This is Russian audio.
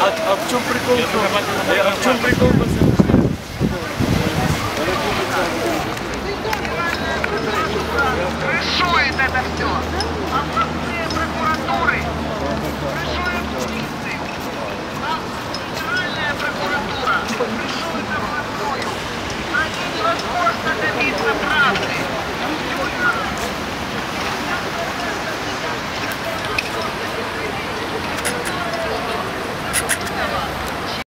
А, а в чем прикол? А в чем прикол?